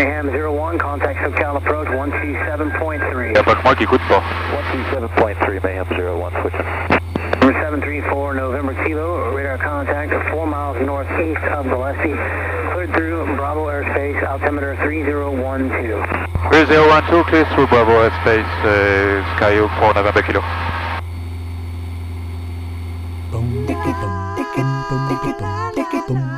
Mayhem 01, contact SoCal approach 127.3. Yeah, pas Marky, good call. One C seven point three. Mayhem 01 switching. Number 734, November Kilo, radar contact 4 miles northeast of Gillespie. Cleared through Bravo airspace, altimeter 3012. 3012, clear through Bravo airspace, uh, Skyhawk four November Kilo. Boom, boom, boom, boom, boom.